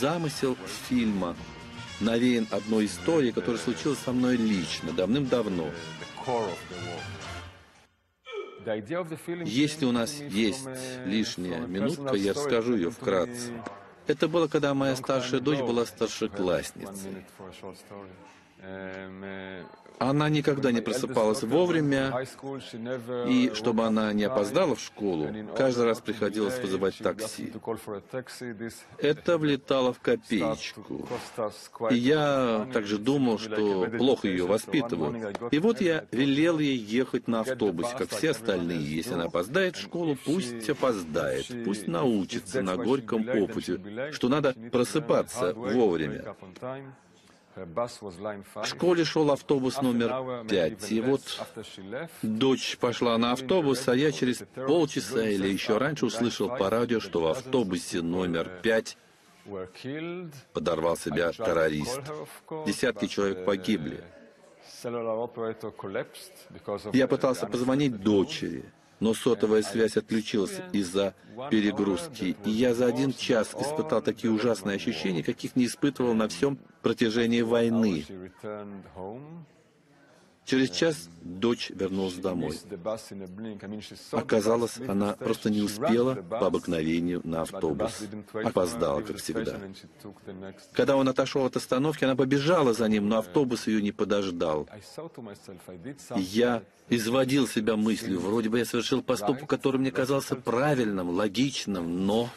Замысел фильма навеян одной историей, которая случилась со мной лично, давным-давно. Если у нас есть лишняя минутка, я расскажу ее вкратце. Это было, когда моя старшая дочь была старшеклассницей. Она никогда не просыпалась вовремя, и чтобы она не опоздала в школу, каждый раз приходилось вызывать такси. Это влетало в копеечку. И я также думал, что плохо ее воспитываю. И вот я велел ей ехать на автобусе, как все остальные. Если она опоздает в школу, пусть опоздает, пусть научится на горьком опыте, что надо просыпаться вовремя. В школе шел автобус номер пять, и вот дочь пошла на автобус, а я через полчаса или еще раньше услышал по радио, что в автобусе номер пять подорвал себя террорист. Десятки человек погибли. Я пытался позвонить дочери, но сотовая связь отключилась из-за перегрузки, и я за один час испытал такие ужасные ощущения, каких не испытывал на всем протяжении войны. Через час дочь вернулась домой. Оказалось, она просто не успела по обыкновению на автобус. Опоздала, как всегда. Когда он отошел от остановки, она побежала за ним, но автобус ее не подождал. Я изводил себя мыслью, вроде бы я совершил поступок, который мне казался правильным, логичным, но